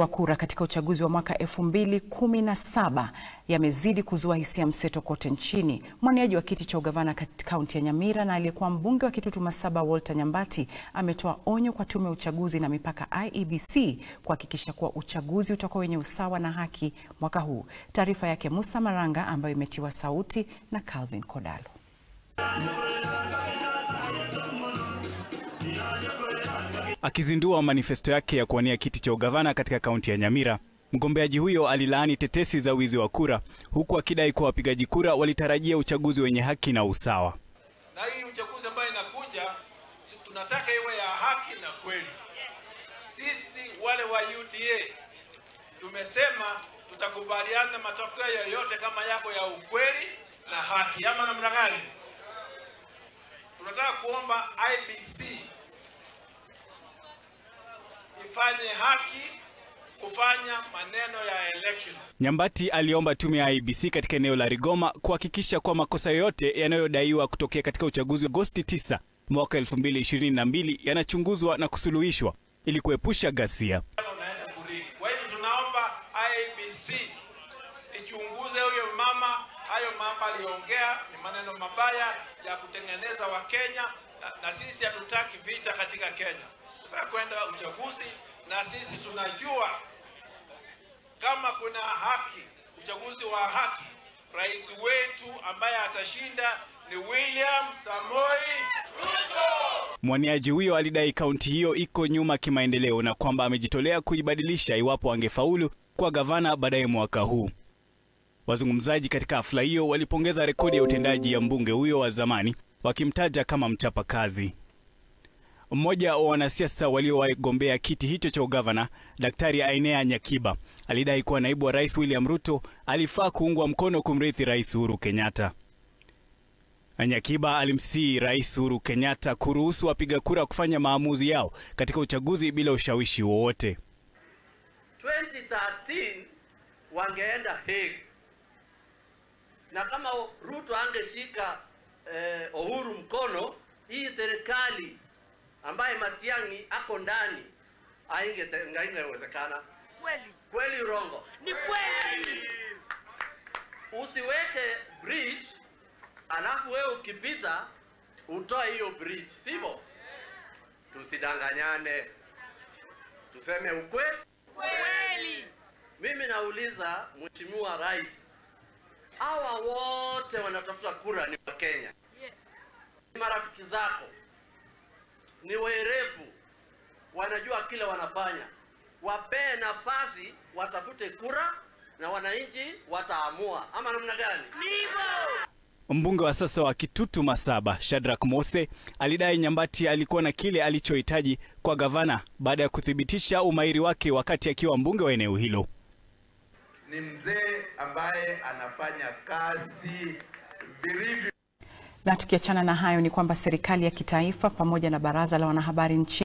wa kura katika uchaguzi wa mwaka 2017 yamezidi kuzua hisia mseto kote nchini. Mwaniaji wa kiti cha ugavana kaunti ya Nyamira na aliyekuwa mbunge wa Kitutu Masaba Walter Nyambati ametoa onyo kwa tume ya uchaguzi na mipaka IEBC kuhakikisha kuwa uchaguzi utakuwa wenye usawa na haki mwaka huu. Taarifa yake Musa Maranga ambayo imetiwa sauti na Calvin Kodalo. Akizindua manifesto yake ya kuwania kiti cha ugavana katika kaunti ya Nyamira, mgombeaji huyo alilaani tetesi za wizi wa kura, huku akidai kuwa wapigaji kura walitarajia uchaguzi wenye haki na usawa. Na hii uchaguzi ambayo inakuja tunataka iwe ya haki na kweli. Sisi wale wa UDA tumesema tutakubaliana matokeo yoyote kama yako ya ukweli na haki, ama namna gani? Tunataka kuomba IBC ifanye haki kufanya maneno ya elections. Nyambati aliomba tume ya IBC katika eneo la Rigoma kuhakikisha kwa makosa yote yanayodaiwa kutokea katika uchaguzi wa Agosti 9 mwaka 2022 yanachunguzwa na kusuluhishwa ili kuepusha ghasia. Kwa hivyo tunaomba IBC ichunguze huyo mama, hayo mama aliongea ni maneno mabaya ya kutengeneza Wakenya na, na sisi hatutaki vita katika Kenya. Tunataka kwenda uchaguzi na sisi tunajua kama kuna haki, uchaguzi wa haki, rais wetu ambaye atashinda ni William Samoi Ruto. Mwaniaji huyo alidai kaunti hiyo iko nyuma kimaendeleo na kwamba amejitolea kuibadilisha iwapo angefaulu kwa gavana baadaye mwaka huu. Wazungumzaji katika hafla hiyo walipongeza rekodi ya utendaji ya mbunge huyo wa zamani wakimtaja kama mchapakazi. Mmoja wa wanasiasa waliowagombea kiti hicho cha ugavana, Daktari Ainea Nyakiba, alidai kuwa naibu wa rais William Ruto alifaa kuungwa mkono kumrithi Rais Uhuru Kenyatta. Nyakiba alimsihi Rais Uhuru Kenyatta kuruhusu wapiga kura kufanya maamuzi yao katika uchaguzi bila ushawishi wowote. 2013 wangeenda Hague, na kama Ruto angeshika eh, Uhuru mkono, hii serikali ambaye Matiang'i ako ndani aingewezekana Kweli Kweli urongo? ni kweli. Usiweke bridge alafu wewe ukipita utoe hiyo bridge, sivyo? Tusidanganyane, tuseme ukweli. Kweli Mimi nauliza Mheshimiwa Rais, hawa wote wanatafuta kura ni Wakenya, yes. ni marafiki zako, ni werevu, wanajua kile wanafanya. Wapee nafasi watafute kura na wananchi wataamua, ama namna gani? Ndivyo. Mbunge wa sasa wa Kitutu Masaba, Shadrack Mose, alidai Nyambati alikuwa na kile alichohitaji kwa gavana baada ya kuthibitisha umahiri wake wakati akiwa mbunge wa eneo hilo. Ni mzee ambaye anafanya kazi vilivyo. Na tukiachana na hayo ni kwamba serikali ya kitaifa pamoja na baraza la wanahabari nchini